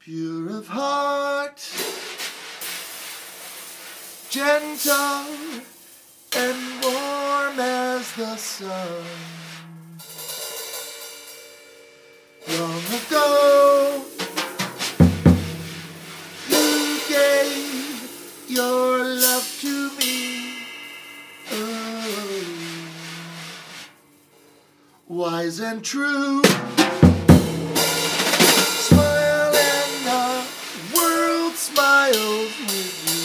pure of heart, gentle and warm as the sun. Long ago, you gave your love to me. Oh, wise and true. smiles with you.